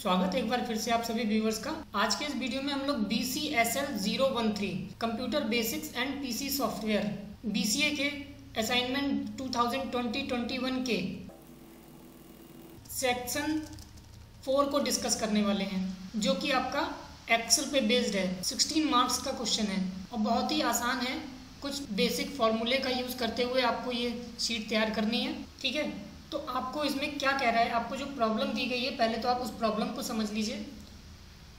स्वागत है एक बार फिर से आप सभी व्यूवर्स का। आज के इस वीडियो में हम लोग B C S L zero one three computer basics and PC software B C A के असाइनमेंट 2020-21 के सेक्शन फोर को डिस्कस करने वाले हैं, जो कि आपका एक्सेल पे बेस्ड है। 16 मार्क्स का क्वेश्चन है। और बहुत ही आसान है, कुछ बेसिक फॉर्मूले का यूज़ करते हुए आपको ये शीट तैयार करनी है। ठीक है? तो आपको इसमें क्या कह रहा है? आपको जो प्रॉब्लम दी गई है, पहले तो आप उस प्रॉब्लम को समझ लीजिए।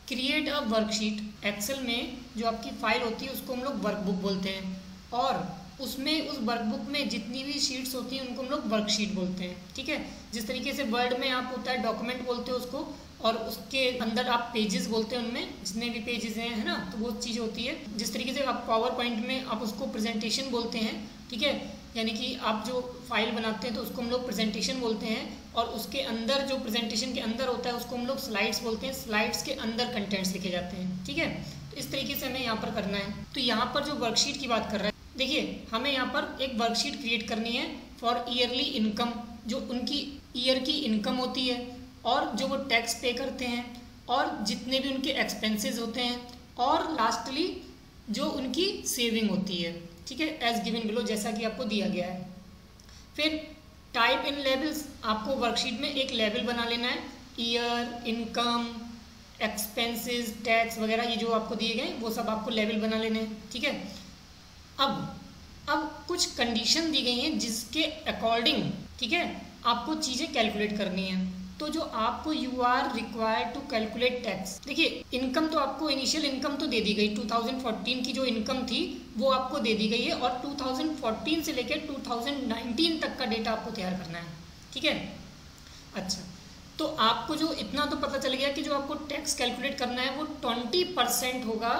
क्रिएट अ वर्कशीट एक्सेल में, जो आपकी फ़ाइल होती है, उसको हम लोग वर्कबुक बोलते हैं। और उसमें, उस वर्कबुक में जितनी भी शीट्स होती हैं, उनको हम लोग वर्कशीट बोलते हैं। ठीक है? जिस तरीके से वर्ड में आप होता है डॉक्यूमेंट बोलते हो उसको, और उसके अंदर आप पेजेस बोलते हैं उनमें, जितने भी पेजेस हैं, है ना? तो वो चीज़ होती है। जिस तरीके से आप पावर पॉइंट में आप उसको प्रेजेंटेशन बोलते हैं, ठीक है? यानी कि आप जो फ़ाइल बनाते हैं तो उसको हम लोग प्रेजेंटेशन बोलते हैं और उसके अंदर जो प्रेजेंटेशन के अंदर होता है उसको हम लोग स्लाइड्स बोलते हैं। स्लाइड्स के अंदर कंटेंट्स लिखे जाते हैं, ठीक है? तो इस तरीके से हमें यहाँ पर करना है। तो यहाँ पर जो वर्कशीट की बात कर रहा है, देखिए, हमें यहाँ पर एक वर्कशीट क्रिएट करनी है फॉर ईयरली इनकम जो उनकी ईयर की इनकम होती है और जो वो टैक्स पे करते हैं और जितने भी उनके एक्सपेंसेस होते हैं और लास्टली जो उनकी सेविंग होती है। ठीक है एज गिवन बिलो जैसा कि आपको दिया गया है। फिर टाइप इन लेवल्स आपको वर्कशीट में एक लेवल बना लेना है। ईयर इनकम एक्सपेंसेस टैक्स वगैरह, ये जो आपको दिए गए, वो सब आपको लेवल बना लेने हैं, ठीक है? अब अब कुछ कंडीशन दी गई हैं जिसके अकॉर्डिंग ठीक है, आपको चीज़ें कैलकुलेट करनी है। तो जो आपको you are required to calculate tax देखिए इनकम तो आपको इनिशियल इनकम तो दे दी गई 2014 की जो इनकम थी, वो आपको दे दी गई है और 2014 से लेकर 2019 तक का डेटा आपको तैयार करना है, ठीक है? अच्छा तो आपको जो इतना तो पता चल गया कि जो आपको टैक्स कैलकुलेट करना है, वो ट्वेंटी परसेंट होगा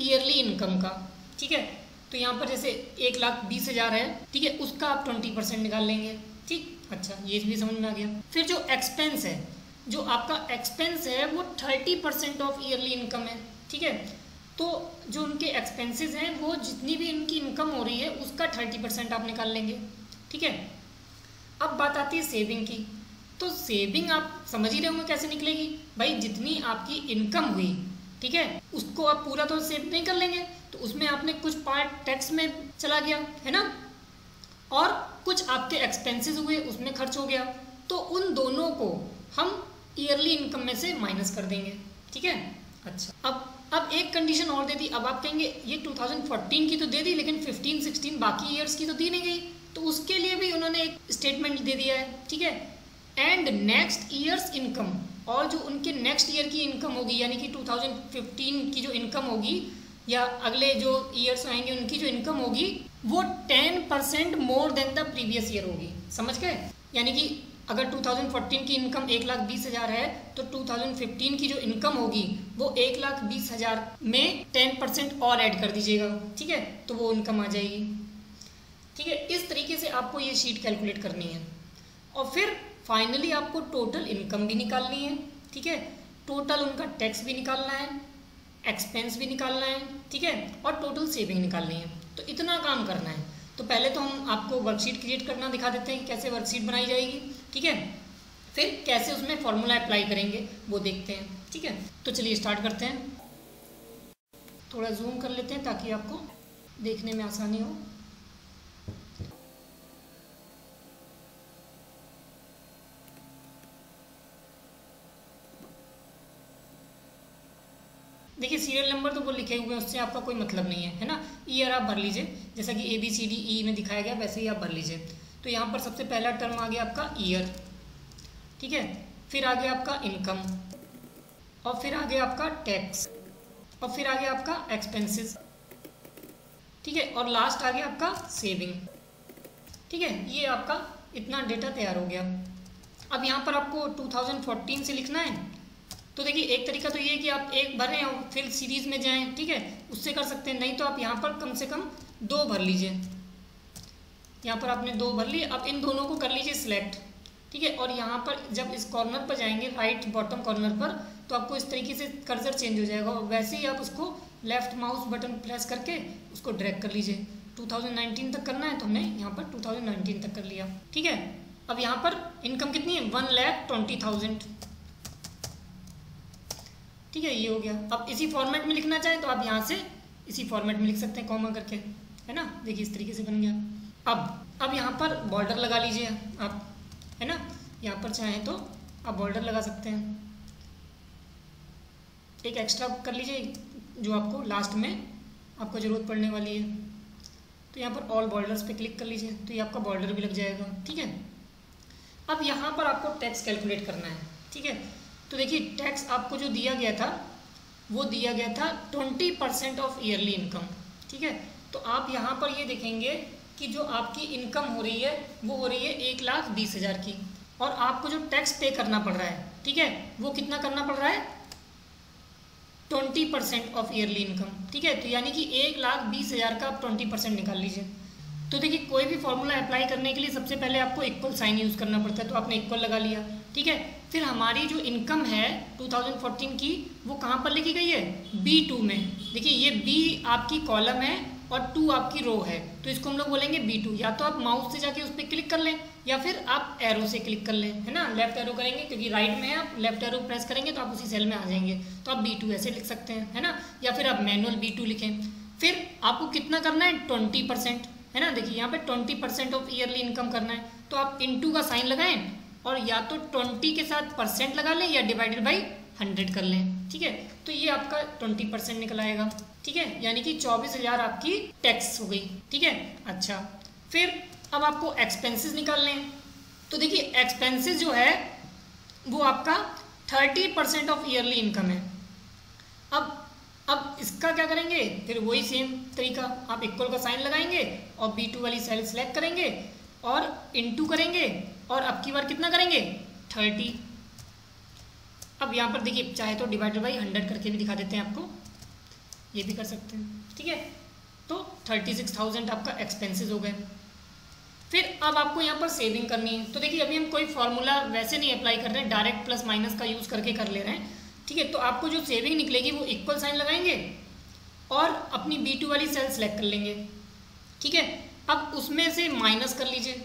ईयरली इनकम का, ठीक है? तो यहाँ पर जैसे एक लाख बीस हज़ार है, ठीक है, उसका आप ट्वेंटी परसेंट निकाल लेंगे, ठीक? अच्छा ये भी समझ में आ गया। फिर जो एक्सपेंस है, जो आपका एक्सपेंस है, वो thirty percent of yearly income है, ठीक है? तो जो उनके एक्सपेंसेस हैं, वो जितनी भी इनकी इनकम हो रही है, उसका थर्टी परसेंट आप निकाल लेंगे, ठीक है? अब बात आती है सेविंग की। तो सेविंग आप समझ ही रहे होंगे कैसे निकलेगी? भाई, जितनी आपकी इनकम हुई, ठीक है? उसको आप पूरा तो सेव नहीं कर लेंगे तो उसमें आपने कुछ पार्ट टैक्स में चला गया, है ना? और कुछ आपके एक्सपेंसेस हुए, उसमें खर्च हो गया। तो उन दोनों को हम ईयरली इनकम में से माइनस कर देंगे। ठीक है? अच्छा। अब अब एक कंडीशन और दे दी। अब आप कहेंगे, ये 2014 की तो दे दी, लेकिन 15 16 बाकी ईयर्स की तो दी नहीं गई। तो उसके लिए भी उन्होंने एक स्टेटमेंट दे दिया है। ठीक है? एंड नेक्स्ट ईयर्स इनकम और जो उनके नेक्स्ट ईयर की इनकम होगी, यानी कि 2015 की जो इनकम होगी या अगले जो ईयर्स आएँगे, उनकी जो इनकम होगी, वो ten percent more than the previous year होगी। समझ गए? यानी कि अगर 2014 की इनकम एक लाख बीस हज़ार है तो 2015 की जो इनकम होगी, वो एक लाख बीस हज़ार में टेन परसेंट और ऐड कर दीजिएगा। ठीक है? तो वो इनकम आ जाएगी। ठीक है? इस तरीके से आपको ये शीट कैलकुलेट करनी है। और फिर फाइनली आपको टोटल इनकम भी निकालनी है। ठीक है? टोटल उनका टैक्स भी निकालना है। एक्सपेंस भी निकालना है, ठीक है? और टोटल सेविंग निकालनी है। तो इतना काम करना है। तो पहले तो हम आपको वर्कशीट क्रिएट करना दिखा देते हैं, कैसे वर्कशीट बनाई जाएगी, ठीक है? फिर कैसे उसमें फॉर्मूला अप्लाई करेंगे, वो देखते हैं, ठीक है? तो चलिए स्टार्ट करते हैं। थोड़ा जूम कर लेते हैं ताकि आपको देखने में आसानी हो। देखिए सीरियल नंबर तो वो लिखे हुए हैं, उससे आपका कोई मतलब नहीं है है ना? ईयर आप भर लीजिए, जैसा कि A B C D E में दिखाया गया, वैसे ही आप भर लीजिए। तो यहाँ पर सबसे पहला टर्म आ गया आपका ईयर ठीक है? फिर आ गया आपका इनकम और फिर आ गया आपका टैक्स और फिर आ गया आपका एक्सपेंसेस ठीक है? और लास्ट आ गया आपका सेविंग ठीक है? ये आपका इतना डेटा तैयार हो गया। अब यहाँ पर आपको 2014 से लिखना है तो देखिए, एक तरीका तो ये है कि आप एक भरें और फिर सीरीज़ में जाएँ, ठीक है? उससे कर सकते हैं, नहीं तो आप यहाँ पर कम से कम दो भर लीजिए। यहाँ पर आपने दो भर लिए, अब इन दोनों को कर लीजिए सिलेक्ट ठीक है? और यहाँ पर जब इस कॉर्नर पर जाएँगे राइट बॉटम कॉर्नर पर तो आपको इस तरीके से कर्जर चेंज हो जाएगा और वैसे ही आप उसको लेफ़्ट माउस बटन प्रेस करके उसको ड्रैग कर लीजिए। 2019 तक करना है तो हमने यहाँ पर 2019 तक कर लिया, ठीक है? अब यहाँ पर इनकम कितनी है? वन लैख ट्वेंटी थाउज़ेंड ठीक है, ये हो गया। अब इसी फॉर्मेट में लिखना चाहें तो आप यहाँ से इसी फॉर्मेट में लिख सकते हैं कॉमा करके, है ना? देखिए, इस तरीके से बन गया। अब अब यहाँ पर बॉर्डर लगा लीजिए आप, है ना? यहाँ पर चाहें तो आप बॉर्डर लगा सकते हैं। एक एक्स्ट्रा कर लीजिए, जो आपको लास्ट में आपको ज़रूरत पड़ने वाली है। तो यहाँ पर ऑल बॉर्डर्स पे क्लिक कर लीजिए तो ये आपका बॉर्डर भी लग जाएगा, ठीक है? अब यहाँ पर आपको टैक्स कैलकुलेट करना है, ठीक है? तो देखिए टैक्स आपको जो दिया गया था, वो दिया गया था twenty percent of yearly income ठीक है? तो आप यहाँ पर ये देखेंगे कि जो आपकी इनकम हो रही है, वो हो रही है एक लाख बीस हज़ार की। और आपको जो टैक्स पे करना पड़ रहा है, ठीक है? वो कितना करना पड़ रहा है? Twenty percent of yearly income ठीक है? तो यानी कि एक लाख बीस हज़ार का आप ट्वेंटी परसेंट निकाल लीजिए। तो देखिए, कोई भी फॉर्मूला अप्लाई करने के लिए सबसे पहले आपको इक्वल साइन यूज़ करना पड़ता है तो आपने इक्वल लगा लिया, ठीक है? फिर हमारी जो इनकम है 2014 की, वो कहाँ पर लिखी गई है? बी टू में। देखिए, ये बी आपकी कॉलम है और टू आपकी रो है तो इसको हम लोग बोलेंगे बी टू या तो आप माउस से जाके उस पर क्लिक कर लें, या फिर आप एरो से क्लिक कर लें, है ना? लेफ़्ट एरो करेंगे, क्योंकि राइट में है, आप लेफ़्ट एरो प्रेस करेंगे तो आप उसी सेल में आ जाएँगे। तो आप बी टू ऐसे लिख सकते हैं, है ना? या फिर आप मैनुअल बी टू लिखें। फिर आपको कितना करना है? ट्वेंटी परसेंट है ना? देखिए, यहाँ पे twenty percent of yearly income करना है। तो आप इंटू का साइन लगाएँ और या तो ट्वेंटी के साथ परसेंट लगा लें या डिवाइडेड बाई हंड्रेड कर लें, ठीक है? तो ये आपका ट्वेंटी परसेंट निकल आएगा, ठीक है? यानी कि चौबीस हज़ार आपकी टैक्स हो गई, ठीक है? अच्छा फिर अब आपको एक्सपेंसेस निकालने हैं। तो देखिए एक्सपेंसेस जो है, वो आपका thirty percent of yearly income है। अब अब इसका क्या करेंगे? फिर वही सेम तरीका। आप इक्वल का साइन लगाएँगे और बी टू वाली सेल सेलेक्ट करेंगे और इनटू करेंगे और अब की बार कितना करेंगे? थर्टी अब यहाँ पर देखिए, चाहे तो डिवाइडेड बाई हंड्रेड करके भी दिखा देते हैं आपको। ये भी कर सकते हैं, ठीक है? तो थर्टी सिक्स थाउज़ेंड आपका एक्सपेंसेस हो गए। फिर अब आपको यहाँ पर सेविंग करनी है। तो देखिए, अभी हम कोई फॉर्मूला वैसे नहीं अप्लाई कर रहे हैं डायरेक्ट प्लस माइनस का यूज़ करके कर ले रहे हैं। ठीक है तो आपको जो सेविंग निकलेगी वो इक्वल साइन लगाएँगे और अपनी बी टू वाली सेल सेलेक्ट कर लेंगे। ठीक है, अब उसमें से माइनस कर लीजिए।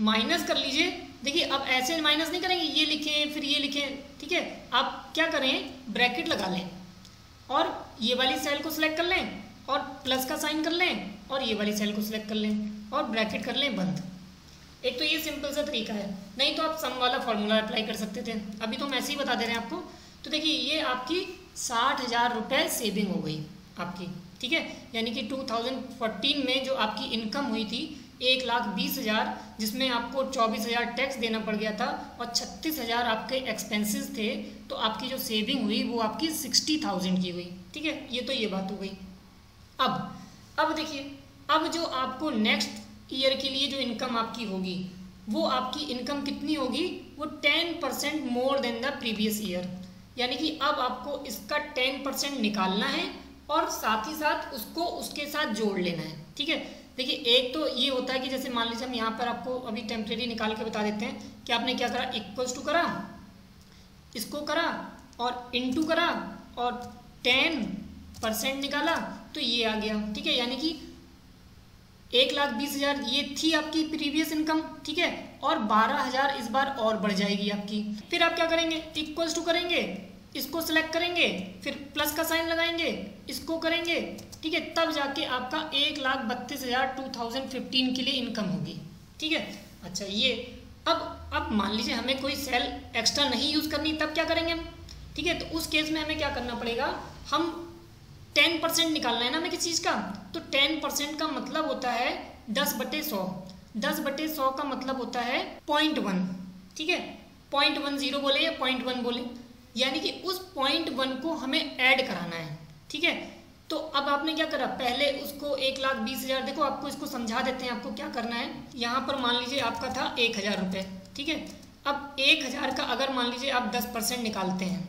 माइनस कर लीजिए। देखिए, अब ऐसे माइनस नहीं करेंगे, ये लिखें, फिर ये लिखें। ठीक है आप क्या करें? ब्रैकेट लगा लें और ये वाली सेल को सिलेक्ट कर लें और प्लस का साइन कर लें और ये वाली सेल को सिलेक्ट कर लें और ब्रैकेट कर लें बंद। एक तो ये सिंपल सा तरीका है। नहीं तो आप सम वाला फॉर्मूला अप्लाई कर सकते थे। अभी तो हम ऐसे ही बता दे रहे हैं आपको। तो देखिए, ये आपकी साठ हज़ार रुपये सेविंग हो गई आपकी, ठीक है? यानी कि 2014 में जो आपकी इनकम हुई थी, एक लाख बीस हज़ार, जिसमें आपको चौबीस हज़ार टैक्स देना पड़ गया था और छत्तीस हज़ार आपके एक्सपेंसेस थे तो आपकी जो सेविंग हुई वो आपकी सिक्सटी थाउज़ेंड की हुई, ठीक है? ये तो ये बात हो गई। अब अब देखिए, अब जो आपको नेक्स्ट ईयर के लिए जो इनकम आपकी होगी, वो आपकी इनकम कितनी होगी? वो ten percent more than the previous year यानी कि अब आपको इसका टेन परसेंट निकालना है और साथ ही साथ उसको उसके साथ जोड़ लेना है, ठीक है? देखिए, एक तो ये होता है कि जैसे मान लीजिए हम यहाँ पर आपको अभी टेम्प्रेरी निकाल के बता देते हैं कि आपने क्या करा? इक्वल्स टू करा, इसको करा और इनटू करा और टेन परसेंट निकाला तो ये आ गया, ठीक है? यानी कि एक लाख बीस हज़ार, ये थी आपकी प्रीवियस इनकम ठीक है? और बारह हज़ार इस बार और बढ़ जाएगी आपकी। फिर आप क्या करेंगे? इक्वल्स टू करेंगे। इसको सिलेक्ट करेंगे, फिर प्लस का साइन लगाएँगे, इसको करेंगे, ठीक है, तब जाके आपका एक लाख बत्तीस हज़ार टू थाउज़ेंड फिफ्टीन के लिए इनकम होगी, ठीक है? अच्छा ये, अब अब मान लीजिए हमें कोई सेल एक्स्ट्रा नहीं यूज़ करनी, तब क्या करेंगे हम? ठीक है तो उस केस में हमें क्या करना पड़ेगा? हम टेन परसेंट निकालना है ना हमें किस चीज़ का? तो टेन परसेंट का मतलब होता है दस बटे सौ। दस बटे सौ का मतलब होता है पॉइंट वन ठीक है? पॉइंट वन ज़ीरो बोले या पॉइंट वन बोले? यानी कि उस पॉइंट वन को हमें ऐड कराना है, ठीक है? तो अब आपने क्या करा? पहले उसको एक लाख बीस हज़ार, देखो आपको इसको समझा देते हैं, आपको क्या करना है? यहाँ पर मान लीजिए आपका था एक हज़ार रुपये ठीक है? अब एक हज़ार का अगर मान लीजिए आप दस परसेंट निकालते हैं,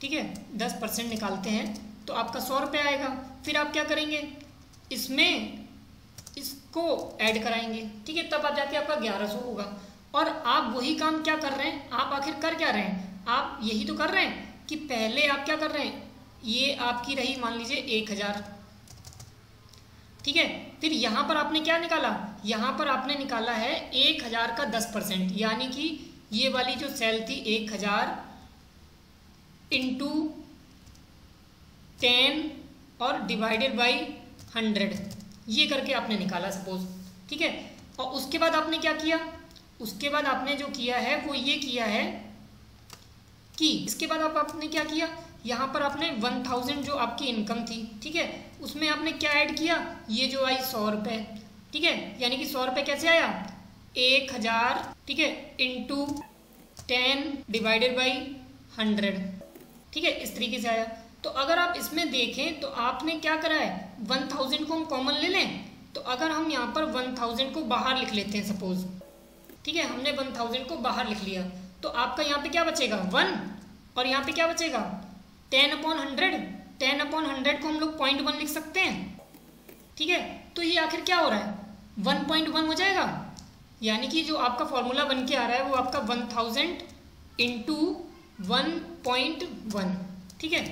ठीक है? दस परसेंट निकालते हैं तो आपका सौ रुपये आएगा। फिर आप क्या करेंगे? इसमें इसको ऐड कराएँगे, ठीक है? तब आप जाके आपका ग्यारह सौ होगा। और आप वही काम क्या कर रहे हैं? आप आखिर कर क्या रहे हैं? आप यही तो कर रहे हैं कि पहले आप क्या कर रहे हैं? ये आपकी रही मान लीजिए एक हज़ार। ठीक है? फिर यहाँ पर आपने क्या निकाला? यहाँ पर आपने निकाला है एक हज़ार का दस परसेंट, यानी कि ये वाली जो सेल थी एक हज़ार इंटू टेन और डिवाइडेड बाई हंड्रेड ये करके आपने निकाला सपोज़ ठीक है? और उसके बाद आपने क्या किया? उसके बाद आपने जो किया है, वो ये किया है कि इसके बाद आप, आपने क्या किया? यहाँ पर आपने वन थाउज़ेंड जो आपकी इनकम थी, ठीक है? उसमें आपने क्या ऐड किया? ये जो आई सौ रुपये ठीक है? यानी कि सौ रुपये कैसे आया? एक हज़ार, ठीक है? Into ten divided by hundred ठीक है? इस तरीके से आया। तो अगर आप इसमें देखें तो आपने क्या करा है? वन थाउज़ेंड को हम कॉमन ले लें तो अगर हम यहाँ पर वन थाउज़ेंड को बाहर लिख लेते हैं सपोज़ ठीक है, हमने वन थाउज़ेंड को बाहर लिख लिया। तो आपका यहाँ पे क्या बचेगा? वन और यहाँ पे क्या बचेगा? Ten upon hundred ten upon hundred को हम लोग पॉइंट वन लिख सकते हैं। ठीक है? तो ये आखिर क्या हो रहा है? वन पॉइंट वन हो जाएगा। यानी कि जो आपका फॉर्मूला बन के आ रहा है, वो आपका one thousand into one point one ठीक है?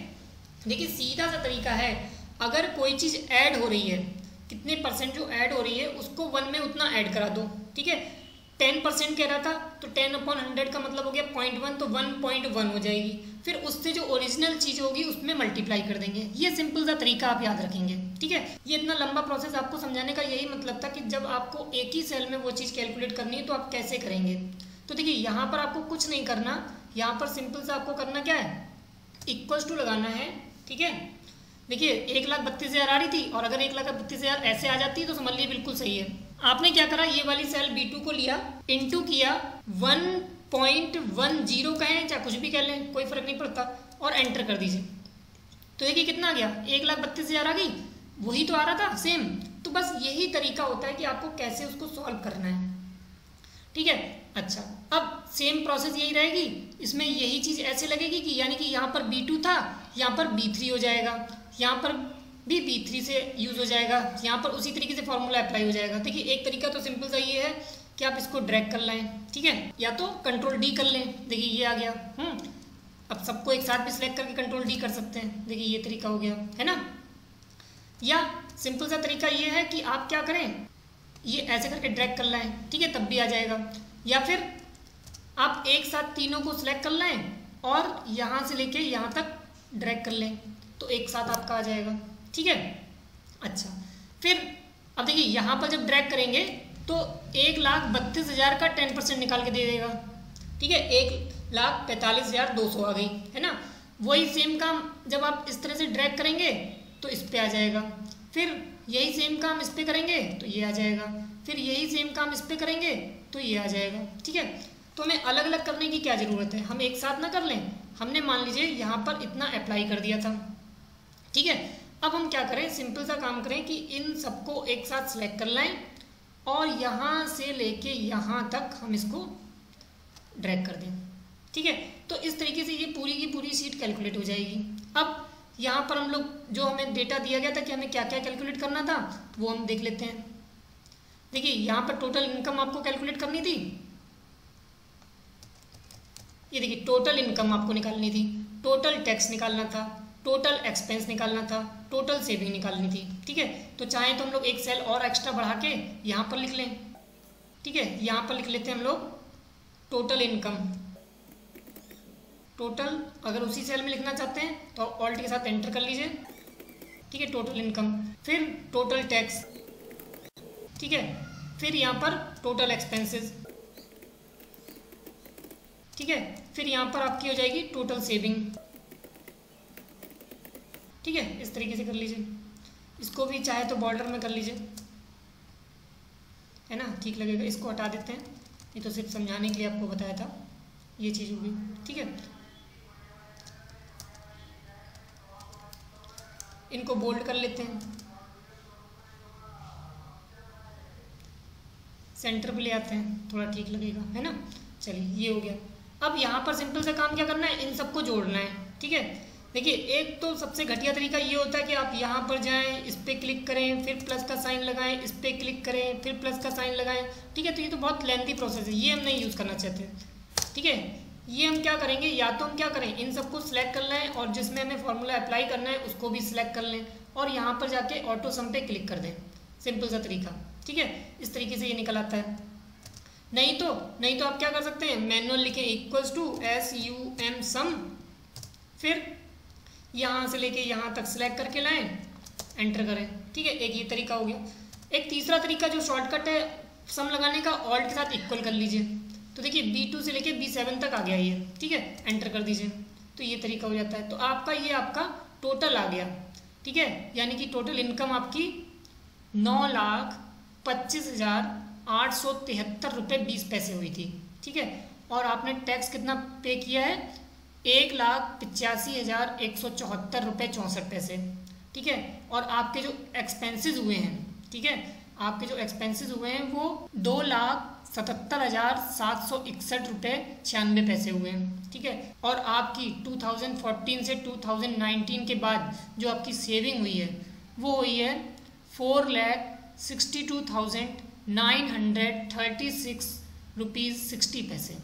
देखिए, सीधा सा तरीका है। अगर कोई चीज़ ऐड हो रही है, कितने परसेंट जो ऐड हो रही है, उसको वन में उतना ऐड करा दो। ठीक है? टेन परसेंट कह रहा था तो टेन अपॉन हंड्रेड का मतलब हो गया पॉइंट वन तो वन पॉइंट वन हो जाएगी। फिर उससे जो ओरिजिनल चीज़ होगी, उसमें मल्टीप्लाई कर देंगे। ये सिंपल सा तरीका आप याद रखेंगे, ठीक है? ये इतना लंबा प्रोसेस आपको समझाने का यही मतलब था कि जब आपको एक ही सेल में वो चीज़ कैलकुलेट करनी है तो आप कैसे करेंगे? तो देखिए, यहाँ पर आपको कुछ नहीं करना, यहाँ पर सिंपल सा आपको करना क्या है? इक्वल्स टू लगाना है, ठीक है? देखिए, एक लाख बत्तीस हज़ार आ रही थी, और अगर एक लाख बत्तीस हज़ार ऐसे आ जाती है तो समझ लीजिए बिल्कुल सही है। आपने क्या करा? ये वाली सेल बी टू को लिया इनटू किया वन पॉइंट वन ज़ीरो कहें चाहे कुछ भी कह लें, कोई फ़र्क नहीं पड़ता, और एंटर कर दीजिए। तो देखिए कितना आ गया? एक लाख बत्तीस हज़ार आ गई। वही तो आ रहा था सेम तो बस यही तरीका होता है कि आपको कैसे उसको सॉल्व करना है। ठीक है? अच्छा अब सेम प्रोसेस यही रहेगी। इसमें यही चीज़ ऐसे लगेगी कि यानी कि यहाँ पर बी टू था, यहाँ पर बी थ्री हो जाएगा, यहाँ पर भी बी थ्री से यूज़ हो जाएगा। यहाँ पर उसी तरीके से फॉर्मूला अप्लाई हो जाएगा। देखिए, एक तरीका तो सिंपल सा ये है कि आप इसको ड्रैग कर लें ठीक है? या तो कंट्रोल डी कर लें। देखिए, ये आ गया। हम्म। अब सबको एक साथ भी सिलेक्ट करके कंट्रोल डी कर सकते हैं। देखिए, ये तरीका हो गया, है ना? या सिंपल सा तरीका ये है कि आप क्या करें? ये ऐसे करके ड्रैग कर लें ठीक है? तब भी आ जाएगा। या फिर आप एक साथ तीनों को सिलेक्ट कर लें और यहाँ से लेके यहाँ तक ड्रैग कर लें तो एक साथ आपका आ जाएगा। ठीक है? अच्छा फिर अब देखिए, यहाँ पर जब ड्रैग करेंगे तो एक लाख बत्तीस हज़ार का टेन परसेंट निकाल के दे देगा। ठीक है, एक लाख पैंतालीस हज़ार दो सौ आ गई, है ना? वही सेम काम जब आप इस तरह से ड्रैग करेंगे तो इस पर आ जाएगा। फिर यही सेम काम इस पर करेंगे तो ये आ जाएगा। फिर यही सेम काम इस पर करेंगे तो ये आ जाएगा। ठीक है? तो हमें अलग अलग करने की क्या ज़रूरत है? हम एक साथ ना कर लें? हमने मान लीजिए, यहाँ पर इतना अप्लाई कर दिया था। ठीक है? अब हम क्या करें? सिंपल सा काम करें कि इन सबको एक साथ सेलेक्ट कर लाएँ और यहाँ से लेके यहाँ तक हम इसको ड्रैग कर दें। ठीक है? तो इस तरीके से ये पूरी की पूरी सीट कैलकुलेट हो जाएगी। अब यहाँ पर हम लोग जो हमें डेटा दिया गया था कि हमें क्या क्या कैलकुलेट करना था, वो हम देख लेते हैं। देखिए, यहाँ पर टोटल इनकम आपको कैलकुलेट करनी थी। ये देखिए टोटल इनकम आपको निकालनी थी। टोटल टैक्स निकालना था। टोटल एक्सपेंस निकालना था टोटल सेविंग निकालनी थी, ठीक है? तो चाहे तो हम लोग एक सेल और एक्स्ट्रा बढ़ा के यहाँ पर लिख लें, ठीक है? यहाँ पर लिख लेते हैं हम लोग टोटल इनकम टोटल अगर उसी सेल में लिखना चाहते हैं तो ऑल्ट के साथ एंटर कर लीजिए, ठीक है? टोटल इनकम फिर टोटल टैक्स ठीक है? फिर यहाँ पर टोटल एक्सपेंसेस ठीक है? फिर यहाँ पर आपकी हो जाएगी टोटल सेविंग ठीक है, इस तरीके से कर लीजिए। इसको भी चाहे तो बॉर्डर में कर लीजिए। है ना? ठीक लगेगा। इसको हटा देते हैं। ये तो सिर्फ़ समझाने के लिए आपको बताया था। ये चीज़ होगी। ठीक है? इनको बोल्ड कर लेते हैं। सेंटर पे ले आते हैं। थोड़ा ठीक लगेगा। है ना? चलिए, ये हो गया। अब यहाँ पर सिंपल सा काम क्या करना है? इन सबको जोड़ना है। ठीक है? देखिए, एक तो सबसे घटिया तरीका ये होता है कि आप यहाँ पर जाएँ, इस पर क्लिक करें, फिर प्लस का साइन लगाएँ, इस पर क्लिक करें, फिर प्लस का साइन लगाएँ। ठीक है तो ये तो बहुत लेंथी प्रोसेस है, ये हम नहीं यूज़ करना चाहते। ठीक है, ये हम क्या करेंगे, या तो हम क्या करें, इन सबको सिलेक्ट कर लें और जिसमें हमें फॉर्मूला अप्लाई करना है, उसको भी सिलेक्ट कर लें और यहाँ पर जाके ऑटो सम पे क्लिक कर दें। सिंपल सा तरीका। ठीक है, इस तरीके से ये निकल आता है। नहीं तो नहीं तो आप क्या कर सकते हैं, मैनुअल लिखें equals to S U M sum फिर यहाँ से लेके यहाँ तक सिलेक्ट करके लाएँ एंटर करें। ठीक है, एक ये तरीका हो गया। एक तीसरा तरीका जो शॉर्टकट है सम लगाने का ऑल्ट के साथ इक्वल कर लीजिए। तो देखिए बी टू से लेके बी सेवन तक आ गया ये। ठीक है एंटर कर दीजिए। तो ये तरीका हो जाता है। तो आपका ये आपका टोटल आ गया। ठीक है, यानी कि टोटल इनकम आपकी नौ लाख पच्चीस हज़ार आठ सौ तिहत्तर रुपये बीस पैसे हुई थी। ठीक है, और आपने टैक्स कितना पे किया है? एक लाख पिचासी हज़ार एक सौ चौहत्तर रुपये चौंसठ पैसे, ठीक है? और आपके जो एक्सपेंसेस हुए हैं, ठीक है? आपके जो एक्सपेंसेस हुए हैं, वो दो लाख सतहत्तर हज़ार सात सौ इकसठ रुपये छियानवे पैसे हुए हैं, ठीक है? और आपकी 2014 से 2019 के बाद जो आपकी सेविंग हुई है, वो हुई है four lakh sixty two thousand nine hundred thirty six rupees sixty paise.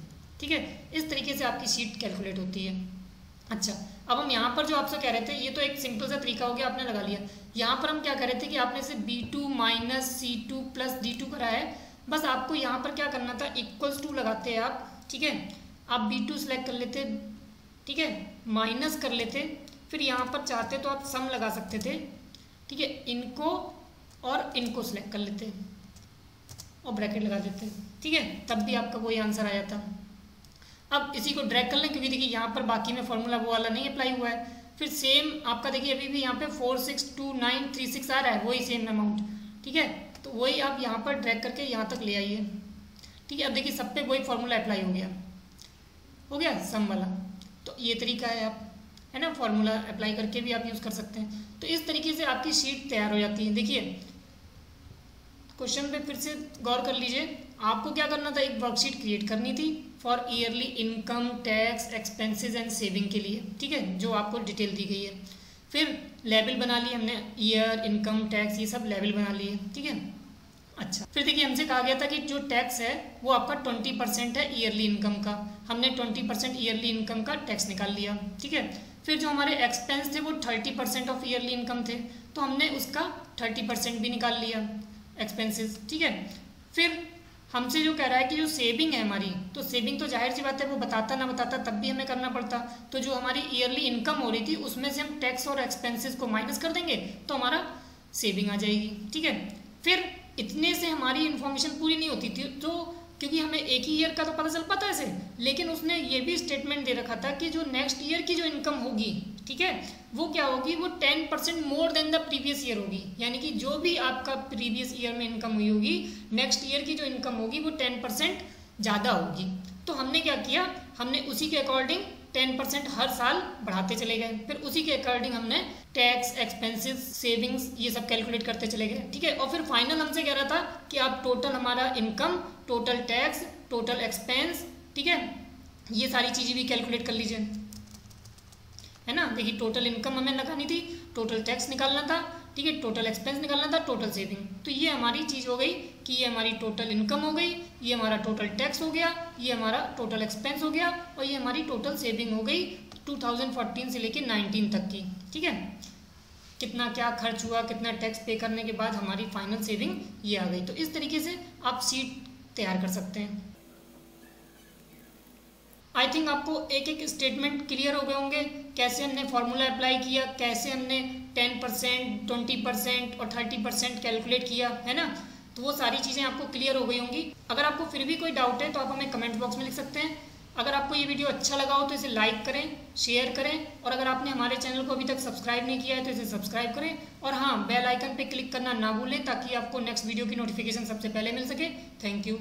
ठीक है? इस तरीके से आपकी शीट कैलकुलेट होती है। अच्छा अब हम यहाँ पर जो आपसे कह रहे थे, ये तो एक सिंपल सा तरीका हो गया, आपने लगा लिया। यहाँ पर हम क्या कह रहे थे कि आपने से B two minus C two plus D two करा है। बस आपको यहाँ पर क्या करना था इक्वल्स टू लगाते हैं आप, ठीक है? आप बी टू सेलेक्ट कर लेते, ठीक है? माइनस कर लेते, फिर यहाँ पर चाहते तो आप सम लगा सकते थे, ठीक है? इनको और इनको सेलेक्ट कर लेते, और ब्रैकेट लगा देते, ठीक है? तब भी आपका कोई आंसर आ जाता अब इसी को ड्रैग कर लें, क्योंकि देखिए यहाँ पर बाकी में फॉर्मूला वो वाला नहीं अप्लाई हुआ है। फिर सेम आपका देखिए अभी भी यहाँ पे four six two nine three six आ रहा है, वही सेम अमाउंट ठीक है? तो वही आप यहाँ पर ड्रैग करके यहाँ तक ले आइए, ठीक है? अब देखिए सब पे वही फॉर्मूला अप्लाई हो गया हो गया सम वाला। तो ये तरीका है आप है ना? फॉर्मूला अप्लाई करके भी आप यूज़ कर सकते हैं। तो इस तरीके से आपकी शीट तैयार हो जाती है। देखिए क्वेश्चन पे फिर से गौर कर लीजिए। आपको क्या करना था? एक वर्कशीट क्रिएट करनी थी। For yearly income tax expenses and saving के लिए, ठीक है, जो आपको डिटेल दी गई है। फिर लेवल बना लिए हमने ईयर इनकम टैक्स ये सब लेवल बना लिए, ठीक है? अच्छा फिर देखिए हमसे कहा गया था कि जो टैक्स है, वो आपका ट्वेंटी परसेंट है ईयरली इनकम का। हमने ट्वेंटी परसेंट ईयरली इनकम का टैक्स निकाल लिया, ठीक है? फिर जो हमारे एक्सपेंस थे, वो thirty percent of yearly income थे तो हमने उसका थर्टी परसेंट भी निकाल लिया एक्सपेंसेस ठीक है? फिर हमसे जो कह रहा है कि जो सेविंग है हमारी तो सेविंग तो ज़ाहिर सी बात है, वो बताता ना बताता तब भी हमें करना पड़ता। तो जो हमारी ईयरली इनकम हो रही थी, उसमें से हम टैक्स और एक्सपेंसेस को माइनस कर देंगे तो हमारा सेविंग आ जाएगी, ठीक है? फिर इतने से हमारी इन्फॉर्मेशन पूरी नहीं होती थी तो क्योंकि हमें एक ही ईयर का तो पता चल, पता है ऐसे लेकिन उसने ये भी स्टेटमेंट दे रखा था कि जो नेक्स्ट ईयर की जो इनकम होगी, ठीक है, वो क्या होगी? वो ten percent more than the previous year होगी। यानी कि जो भी आपका प्रीवियस ईयर में इनकम हुई होगी नेक्स्ट ईयर की जो इनकम होगी, वो टेन परसेंट ज़्यादा होगी। तो हमने क्या किया? हमने उसी के अकॉर्डिंग टेन परसेंट हर साल बढ़ाते चले गए। फिर उसी के अकॉर्डिंग हमने टैक्स एक्सपेंसेस सेविंग्स ये सब कैलकुलेट करते चले गए। ठीक है? और फिर फाइनल हमसे कह रहा था कि आप टोटल हमारा income total tax total expense ठीक है? ये सारी चीज़ें भी कैलकुलेट कर लीजिए। है ना? देखिए टोटल इनकम हमें लगानी थी टोटल टैक्स निकालना था। ठीक है टोटल एक्सपेंस निकालना था टोटल सेविंग तो ये हमारी चीज़ हो गई कि ये हमारी टोटल इनकम हो गई, ये हमारा टोटल टैक्स हो गया, ये हमारा टोटल एक्सपेंस हो गया और ये हमारी टोटल सेविंग हो गई 2014 से लेके 19 तक की, ठीक है? कितना क्या खर्च हुआ, कितना टैक्स पे करने के बाद हमारी फाइनल सेविंग ये आ गई। तो इस तरीके से आप सीट तैयार कर सकते हैं। आई थिंक आपको एक एक स्टेटमेंट क्लियर हो गए होंगे, कैसे हमने फॉर्मूला अप्लाई किया, कैसे हमने टेन परसेंट ट्वेंटी परसेंट और थर्टी परसेंट कैलकुलेट किया, है ना? तो वो सारी चीज़ें आपको क्लियर हो गई होंगी। अगर आपको फिर भी कोई डाउट है तो आप हमें कमेंट बॉक्स में लिख सकते हैं। अगर आपको ये वीडियो अच्छा लगा हो तो इसे लाइक करें शेयर करें। और अगर आपने हमारे चैनल को अभी तक सब्सक्राइब नहीं किया है तो इसे सब्सक्राइब करें। और हाँ बेल आइकन पे क्लिक करना ना भूलें, ताकि आपको नेक्स्ट वीडियो की नोटिफिकेशन सबसे पहले मिल सके। Thank you